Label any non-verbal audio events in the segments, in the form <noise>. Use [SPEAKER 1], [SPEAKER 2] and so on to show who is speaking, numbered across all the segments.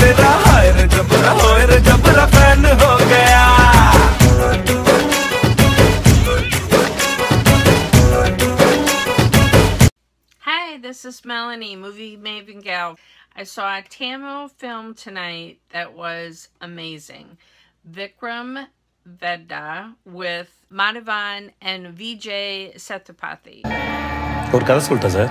[SPEAKER 1] तेरा जबरा जबरा फैन हो गया
[SPEAKER 2] this is Melanie, movie maven gal. I saw a Tamil film tonight that was amazing. Vikram Vedha with Madhavan and Vijay Sethupathi.
[SPEAKER 3] ஒரு கதை சொல்லிட்டேன் sir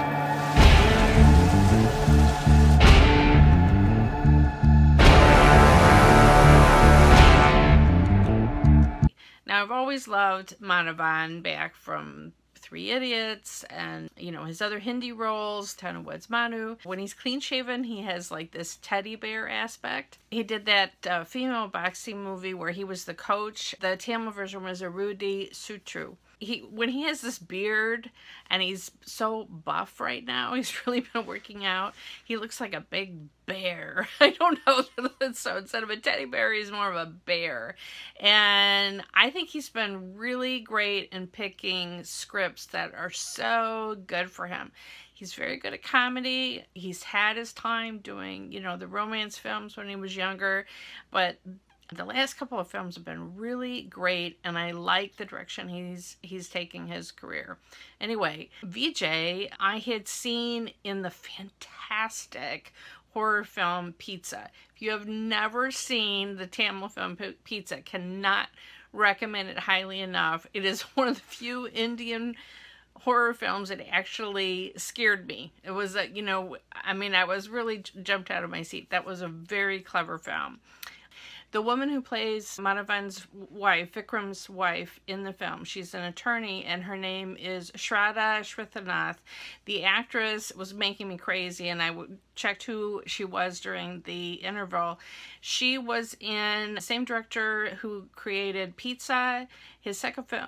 [SPEAKER 2] I've always loved Madhavan back from Three Idiots and, you know, his other Hindi roles, Tanu Weds Manu. When he's clean shaven, he has like this teddy bear aspect. He did that uh, female boxing movie where he was the coach. The Tamil version was Irudhi Suttru. He when he has this beard and he's so buff right now, <laughs> he's really been working out. He looks like a big bear. <laughs> I don't know. <laughs> so instead of a teddy bear, he's more of a bear. And I think he's been really great in picking scripts that are so good for him. He's very good at comedy. He's had his time doing, you know, the romance films when he was younger, but the last couple of films have been really great and I like the direction he's he's taking his career. Anyway, VJ I had seen in the fantastic horror film Pizza. If you have never seen the Tamil film Pizza, cannot recommend it highly enough. It is <laughs> one of the few Indian horror films that actually scared me. It was a, you know, I mean, I was really jumped out of my seat. That was a very clever film. The woman who plays Madhavan's wife, Vikram's wife in the film, she's an attorney and her name is Shraddha Srinath. The actress was making me crazy and I checked who she was during the interval. She was in same director who created Pizza, his second film,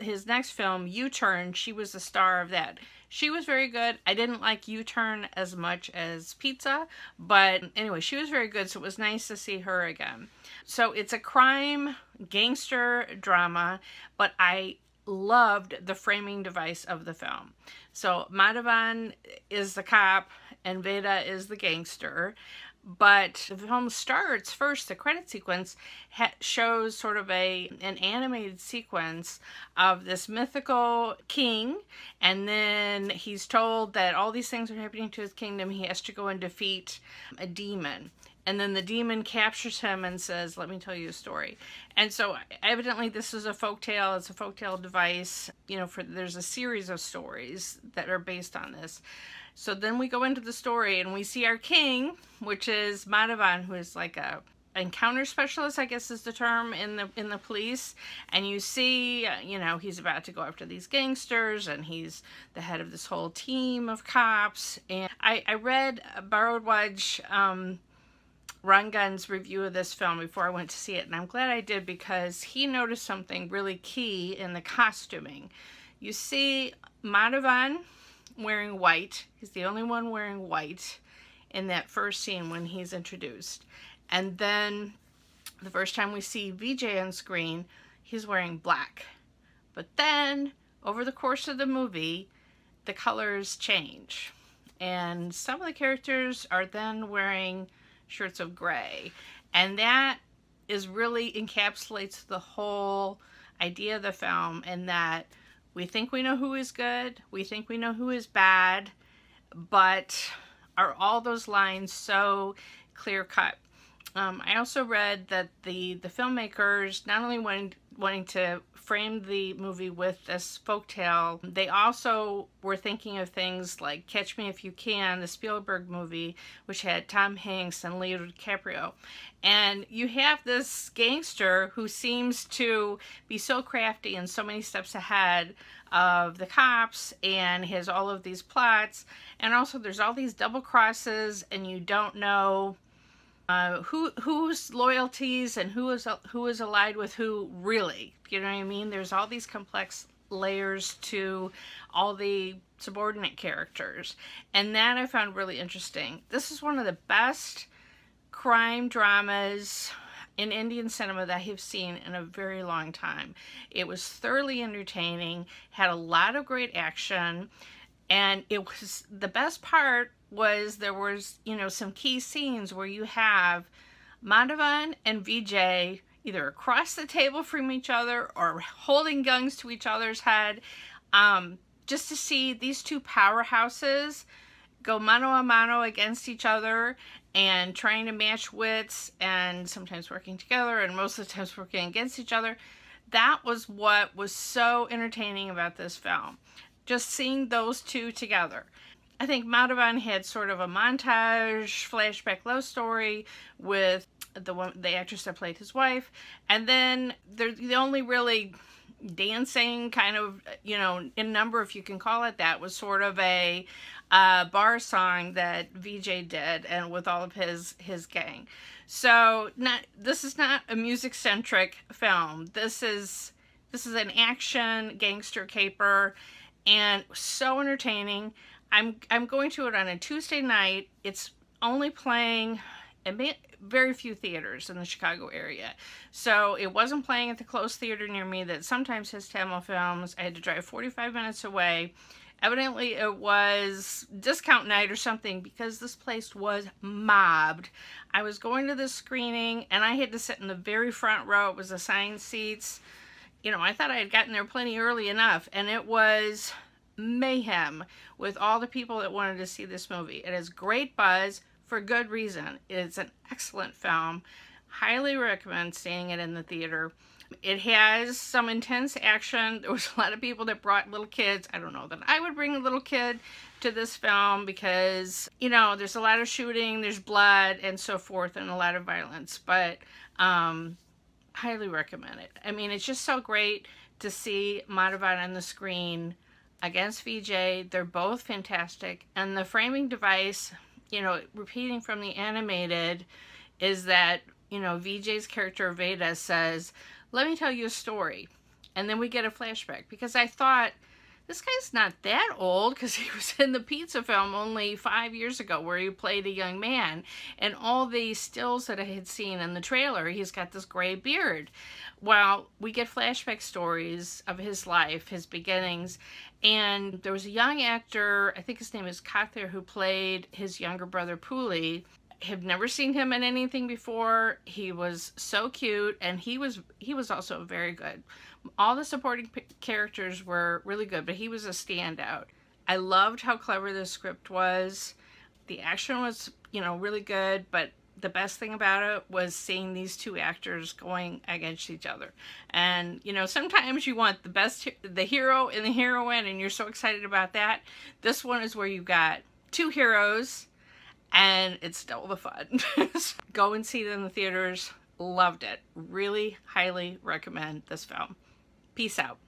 [SPEAKER 2] his next film, U-Turn. She was the star of that. She was very good. I didn't like U-Turn as much as Pizza, but anyway, she was very good, so it was nice to see her again. So it's a crime gangster drama, but I loved the framing device of the film. So Madhavan is the cop and Vedha is the gangster but the film starts first the credit sequence shows sort of a an animated sequence of this mythical king and then he's told that all these things are happening to his kingdom. He has to go and defeat a demon. And then the demon captures him and says let me tell you a story. And so evidently this is a folk tale it's a folk tale device. You know for there's a series of stories that are based on this so then we go into the story and we see our king, which is Madhavan, who is like a encounter specialist, I guess is the term in the in the police. And you see, uh, you know, he's about to go after these gangsters, and he's the head of this whole team of cops. And I, I read Baradwaj um, Rangan's review of this film before I went to see it, and I'm glad I did because he noticed something really key in the costuming. You see Madhavan wearing white. He's the only one wearing white in that first scene when he's introduced. And then the first time we see Vijay on screen, he's wearing black. But then, over the course of the movie, the colors change. And some of the characters are then wearing shirts of gray. And that is really encapsulates the whole idea of the film and that we think we know who is good. We think we know who is bad. But are all those lines so clear cut? Um, I also read that the, the filmmakers not only wanted, wanting to frame the movie with this folktale, they also were thinking of things like Catch Me If You Can, the Spielberg movie, which had Tom Hanks and Leo DiCaprio. And you have this gangster who seems to be so crafty and so many steps ahead of the cops and has all of these plots. And also there's all these double crosses and you don't know uh, who whose loyalties and who is who is allied with who really? You know what I mean? There's all these complex layers to all the subordinate characters. And that I found really interesting. This is one of the best crime dramas in Indian cinema that I have seen in a very long time. It was thoroughly entertaining had a lot of great action and it was the best part was there was, you know, some key scenes where you have Madhavan and Vijay either across the table from each other or holding guns to each other's head. Um, just to see these two powerhouses go mano a mano against each other and trying to match wits and sometimes working together and most of the times working against each other. That was what was so entertaining about this film. Just seeing those two together. I think Madhavan had sort of a montage flashback love story with the one the actress that played his wife. And then the only really dancing kind of you know in number if you can call it that was sort of a uh, bar song that Vijay did and with all of his his gang. So not this is not a music centric film. This is this is an action gangster caper and so entertaining I'm I'm going to it on a Tuesday night it's only playing in very few theaters in the Chicago area. So it wasn't playing at the close theater near me that sometimes has Tamil films. I had to drive 45 minutes away. Evidently it was discount night or something because this place was mobbed. I was going to this screening and I had to sit in the very front row. It was assigned seats. You know, I thought I had gotten there plenty early enough and it was mayhem with all the people that wanted to see this movie. It has great buzz for good reason. It's an excellent film. Highly recommend seeing it in the theater. It has some intense action. <laughs> There was a lot of people that brought little kids. I don't know that I would bring a little kid to this film because, you know, there's a lot of shooting, there's blood and so forth and a lot of violence. But um, highly recommend it. I mean, it's just so great to see Madhavan on the screen against VJ. They're both fantastic. And the framing device you know, repeating from the animated is that, you know, VJ's character Vedha says, let me tell you a story. And then we get a flashback because I thought, this guy's not that old because he <laughs> was in the pizza film only five years ago where he played a young man. And all the stills that I had seen in the trailer, he's got this gray beard. Well, we get flashback stories of his life, his beginnings, and there was a young actor, I think his name is Kathir, who played his younger brother Puli. Have never seen him in anything before. He was so cute, and he was he was also very good. All the supporting characters were really good, but he was a standout. I loved how clever the script was. The action was, you know, really good, but the best thing about it was seeing these two actors going against each other. And, you know, sometimes you want the best, the hero and the heroine, and you're so excited about that. This one is where you got two heroes, and it's still the fun. <laughs> Go and see it in the theaters. Loved it. Really highly recommend this film. Peace out.